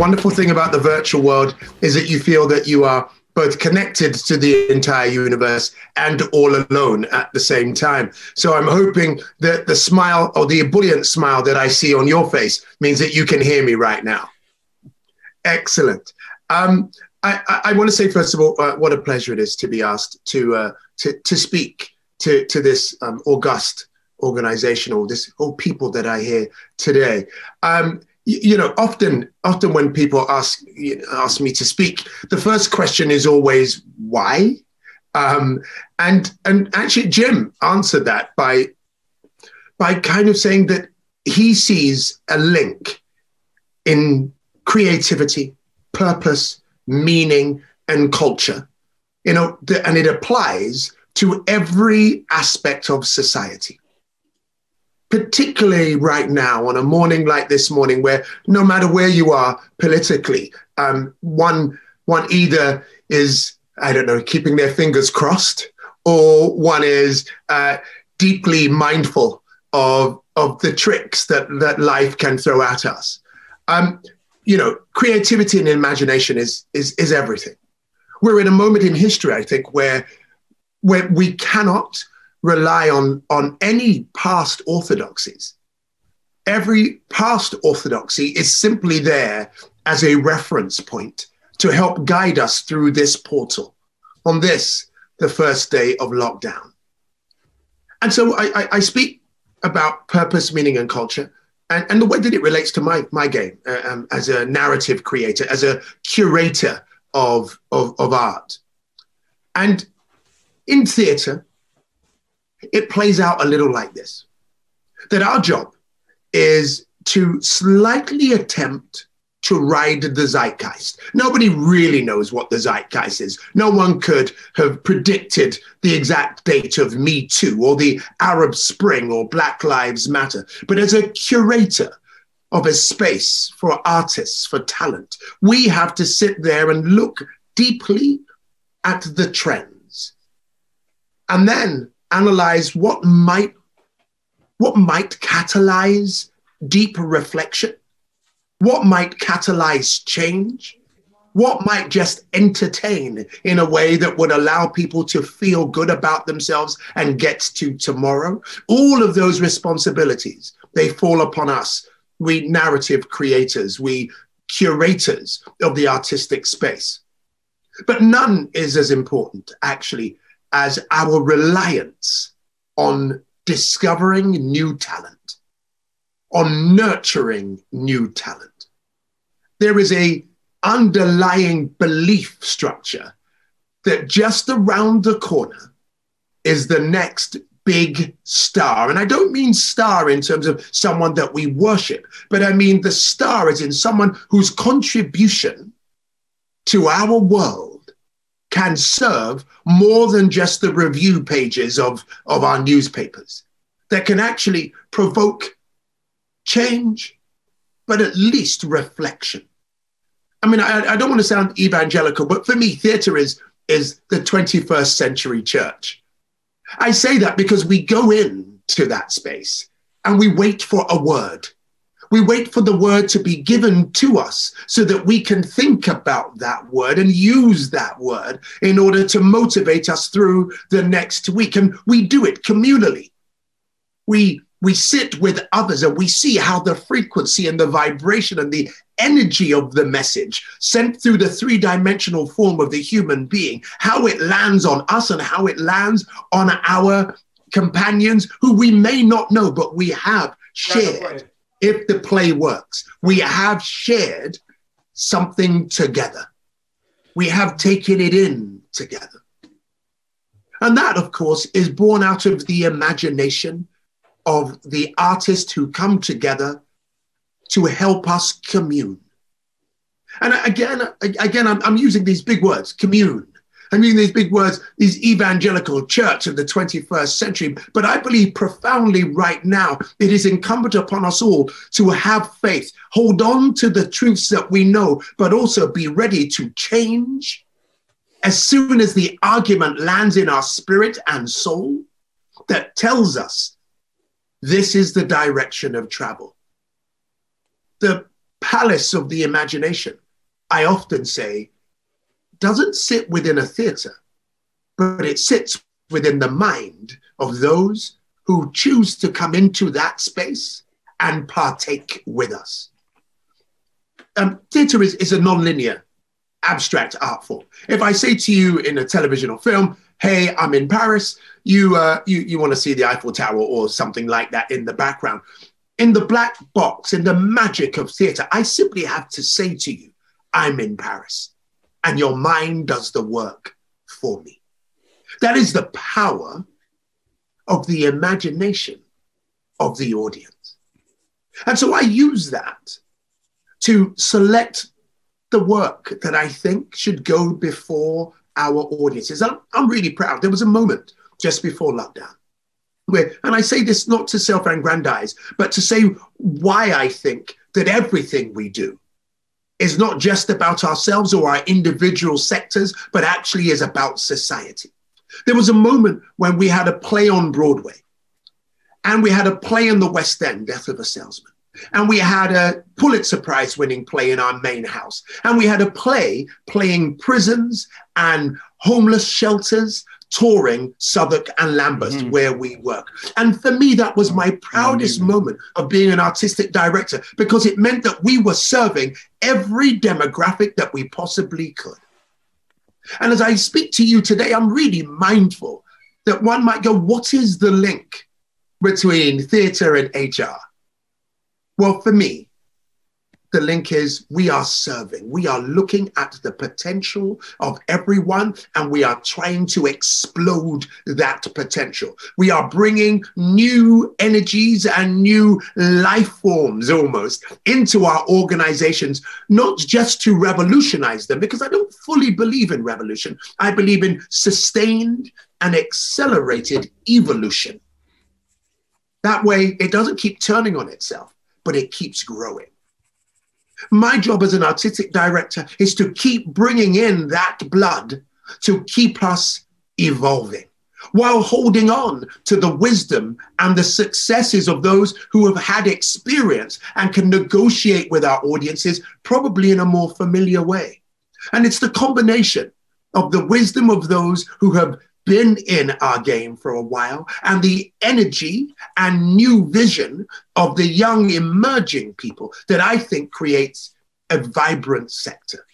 wonderful thing about the virtual world is that you feel that you are both connected to the entire universe and all alone at the same time. So I'm hoping that the smile or the ebullient smile that I see on your face means that you can hear me right now. Excellent. Um, I, I, I, want to say first of all, uh, what a pleasure it is to be asked to uh, to, to speak to to this um, august organization or this all people that I hear today. Um, you know, often, often when people ask ask me to speak, the first question is always why, um, and and actually Jim answered that by by kind of saying that he sees a link in creativity, purpose, meaning, and culture, you know, and it applies to every aspect of society particularly right now on a morning like this morning, where no matter where you are politically, um, one one either is I don't know keeping their fingers crossed, or one is uh, deeply mindful of of the tricks that that life can throw at us. Um, you know, creativity and imagination is is is everything. We're in a moment in history, I think, where where we cannot rely on, on any past orthodoxies. Every past orthodoxy is simply there as a reference point to help guide us through this portal on this, the first day of lockdown. And so I, I, I speak about purpose, meaning, and culture. And, and, the way that it relates to my, my game uh, um, as a narrative creator, as a curator of, of, of art. And in theatre, it plays out a little like this that our job is to slightly attempt to ride the zeitgeist. Nobody really knows what the zeitgeist is. No one could have predicted the exact date of Me Too or the Arab Spring or Black Lives Matter. But as a curator of a space for artists, for talent, we have to sit there and look deeply at the trends. And then analyze what might what might catalyze deeper reflection, what might catalyze change, what might just entertain in a way that would allow people to feel good about themselves and get to tomorrow. All of those responsibilities, they fall upon us. We narrative creators, we curators of the artistic space. But none is as important, actually, as our reliance on discovering new talent, on nurturing new talent. There is a underlying belief structure that just around the corner is the next big star. And I don't mean star in terms of someone that we worship, but I mean the star is in someone whose contribution to our world can serve more than just the review pages of, of our newspapers, that can actually provoke change, but at least reflection. I mean, I, I don't want to sound evangelical, but for me, theater is, is the 21st century church. I say that because we go into that space and we wait for a word we wait for the word to be given to us so that we can think about that word and use that word in order to motivate us through the next week. And we do it communally. We we sit with others and we see how the frequency and the vibration and the energy of the message sent through the three dimensional form of the human being, how it lands on us and how it lands on our companions who we may not know, but we have shared if the play works. We have shared something together. We have taken it in together. And that, of course, is born out of the imagination of the artists who come together to help us commune. And again, again, I'm, I'm using these big words, commune. I mean, these big words, these evangelical church of the 21st century. But I believe profoundly right now, it is incumbent upon us all to have faith, hold on to the truths that we know, but also be ready to change as soon as the argument lands in our spirit and soul that tells us this is the direction of travel. The palace of the imagination, I often say, doesn't sit within a theater, but it sits within the mind of those who choose to come into that space and partake with us. Um, theater is, is a non-linear, abstract art form. If I say to you in a television or film, hey, I'm in Paris, you, uh, you, you want to see the Eiffel Tower or something like that in the background. In the black box, in the magic of theater, I simply have to say to you, I'm in Paris, and your mind does the work for me. That is the power of the imagination of the audience. And so I use that to select the work that I think should go before our audiences. I'm, I'm really proud. There was a moment just before lockdown where, and I say this not to self aggrandize, but to say why I think that everything we do is not just about ourselves or our individual sectors, but actually is about society. There was a moment when we had a play on Broadway and we had a play in the West End, Death of a Salesman. And we had a Pulitzer Prize winning play in our main house. And we had a play playing prisons and homeless shelters, touring Southwark and Lambeth, mm-hmm. where we work. And for me, that was my proudest mm-hmm. moment of being an artistic director because it meant that we were serving every demographic that we possibly could. And as I speak to you today, I'm really mindful that one might go, what is the link between theatre and HR? Well, for me, the link is we are serving. We are looking at the potential of everyone and we are trying to explode that potential. We are bringing new energies and new life forms almost into our organizations, not just to revolutionize them, because I don't fully believe in revolution. I believe in sustained and accelerated evolution. That way, it doesn't keep turning on itself, but it keeps growing. My job as an artistic director is to keep bringing in that blood to keep us evolving while holding on to the wisdom and the successes of those who have had experience and can negotiate with our audiences, probably in a more familiar way. And it's the combination of the wisdom of those who have been in our game for a while and the energy and new vision of the young emerging people that I think creates a vibrant sector.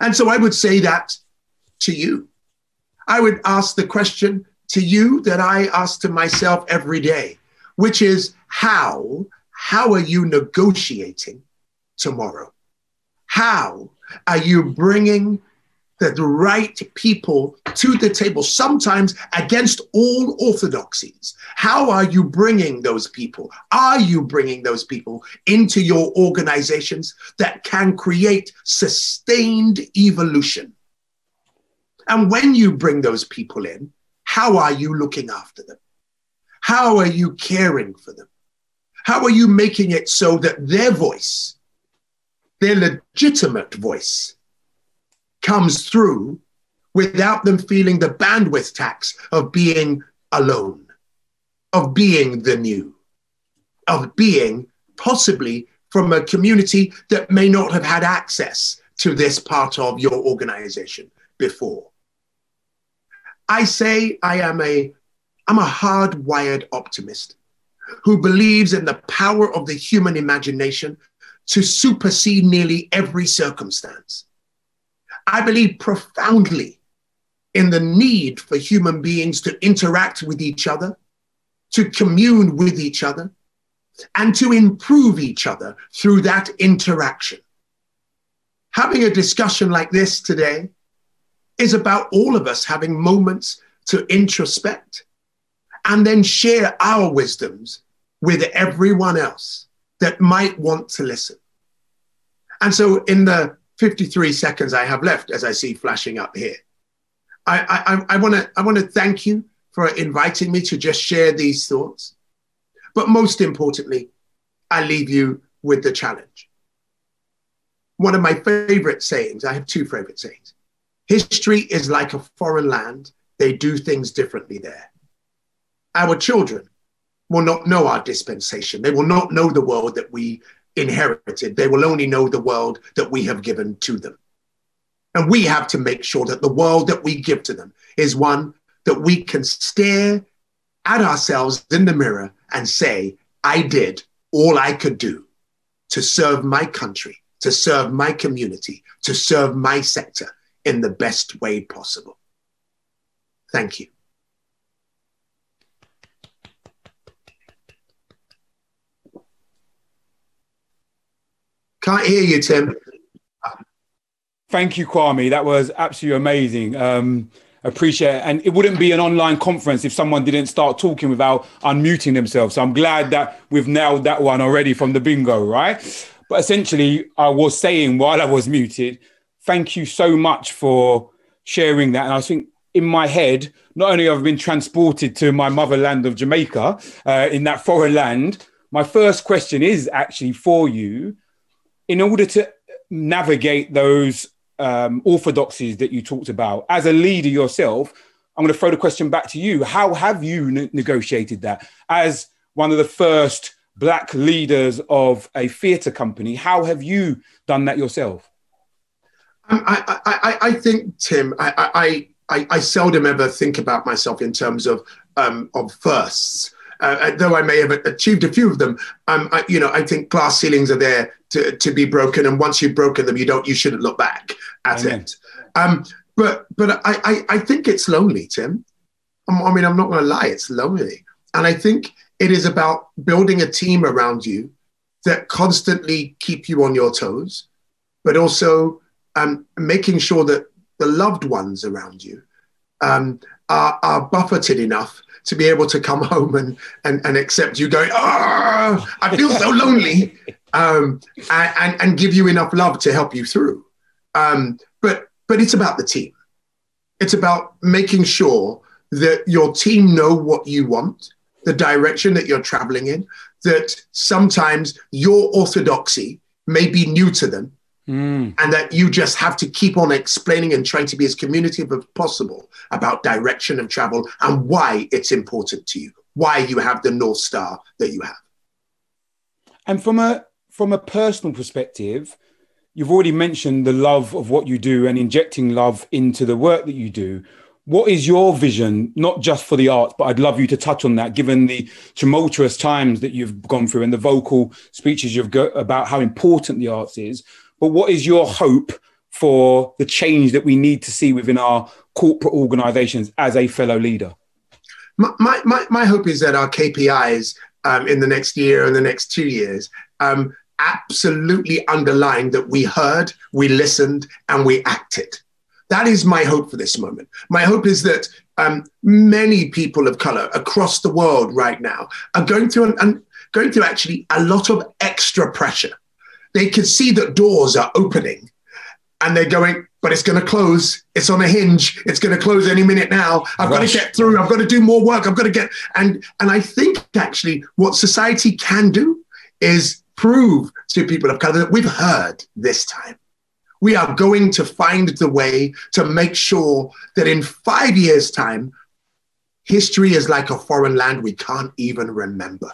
And so I would say that to you. I would ask the question to you that I ask to myself every day, which is how, how are you negotiating tomorrow? How are you bringing the right people to the table, sometimes against all orthodoxies. How are you bringing those people? Are you bringing those people into your organizations that can create sustained evolution? And when you bring those people in, how are you looking after them? How are you caring for them? How are you making it so that their voice, their legitimate voice, comes through without them feeling the bandwidth tax of being alone, of being the new, of being possibly from a community that may not have had access to this part of your organization before. I say I am a I'm a hardwired optimist who believes in the power of the human imagination to supersede nearly every circumstance. I believe profoundly in the need for human beings to interact with each other, to commune with each other, and to improve each other through that interaction. Having a discussion like this today is about all of us having moments to introspect and then share our wisdoms with everyone else that might want to listen. And so, in the 53 seconds I have left, as I see flashing up here. I, I, I want to I want to thank you for inviting me to just share these thoughts. But most importantly, I leave you with the challenge. One of my favorite sayings, I have two favorite sayings. History is like a foreign land, they do things differently there. Our children will not know our dispensation, they will not know the world that we inherited. They will only know the world that we have given to them. And we have to make sure that the world that we give to them is one that we can stare at ourselves in the mirror and say, I did all I could do to serve my country, to serve my community, to serve my sector in the best way possible. Thank you. Can't hear you, Tim. Thank you, Kwame. That was absolutely amazing. Um, appreciate it. And it wouldn't be an online conference if someone didn't start talking without unmuting themselves. So I'm glad that we've nailed that one already from the bingo, right? But essentially, I was saying while I was muted, thank you so much for sharing that. And I think in my head, not only have I been transported to my motherland of Jamaica uh, in that foreign land, my first question is actually for you in order to navigate those um, orthodoxies that you talked about as a leader yourself, I'm going to throw the question back to you. How have you ne- negotiated that as one of the first black leaders of a theatre company? How have you done that yourself? Um, I, I, I, think, Tim, I, I, I, seldom ever think about myself in terms of um, of firsts. Uh, uh, though I may have achieved a few of them, um, I, you know, I think glass ceilings are there to, to be broken, and once you've broken them, you don't, you shouldn't look back at Amen. it. Um, but but I, I, I think it's lonely, Tim. I mean, I'm not going to lie, it's lonely, and I think it is about building a team around you that constantly keep you on your toes, but also um, making sure that the loved ones around you um, are, are buffeted enough to be able to come home and and, and accept you going, oh, I feel so lonely, um, and, and, and give you enough love to help you through. Um, but but it's about the team. It's about making sure that your team know what you want, the direction that you're traveling in. That sometimes your orthodoxy may be new to them, Mm. And that you just have to keep on explaining and trying to be as communicative as possible about direction of travel and why it's important to you, why you have the North Star that you have. And from a from a personal perspective, you've already mentioned the love of what you do and injecting love into the work that you do. What is your vision, not just for the arts, but I'd love you to touch on that, given the tumultuous times that you've gone through and the vocal speeches you've got about how important the arts is but what is your hope for the change that we need to see within our corporate organizations as a fellow leader? My, my, my hope is that our KPIs um, in the next year and the next two years um, absolutely underline that we heard, we listened, and we acted. That is my hope for this moment. My hope is that um, many people of color across the world right now are going through an, an, going through actually a lot of extra pressure they can see that doors are opening and they're going, but it's going to close. It's on a hinge. It's going to close any minute now. I've Rush. got to get through. I've got to do more work. I've got to get and and I think actually what society can do is prove to people of color that we've heard this time. We are going to find the way to make sure that in five years' time, history is like a foreign land we can't even remember.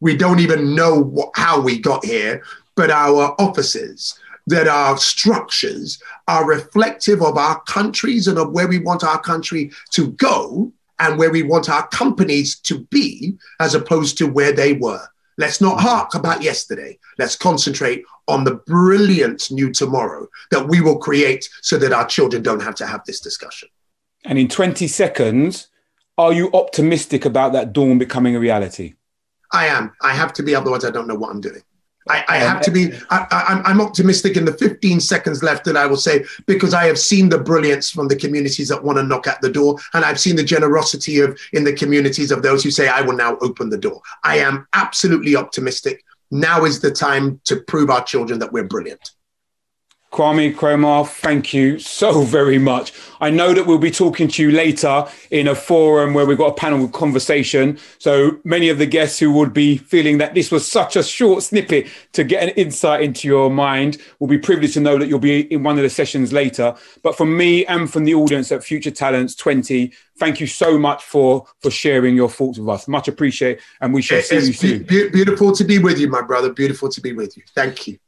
We don't even know what, how we got here but our offices, that our structures are reflective of our countries and of where we want our country to go and where we want our companies to be, as opposed to where they were. Let's not mm-hmm. hark about yesterday. Let's concentrate on the brilliant new tomorrow that we will create so that our children don't have to have this discussion. And in 20 seconds, are you optimistic about that dawn becoming a reality? I am. I have to be, otherwise, I don't know what I'm doing. I, I um, have to be, I, am optimistic in the 15 seconds left that I will say, because I have seen the brilliance from the communities that want to knock at the door. And I've seen the generosity of in the communities of those who say, I will now open the door. I am absolutely optimistic. Now is the time to prove our children that we're brilliant. Kwame Kwei-Armah, thank you so very much. I know that we'll be talking to you later in a forum where we've got a panel conversation. So many of the guests who would be feeling that this was such a short snippet to get an insight into your mind will be privileged to know that you'll be in one of the sessions later. But from me and from the audience at Future Talents 20, thank you so much for for sharing your thoughts with us. Much appreciate, and we shall see you soon. Be- beautiful to be with you, my brother. Beautiful to be with you. Thank you.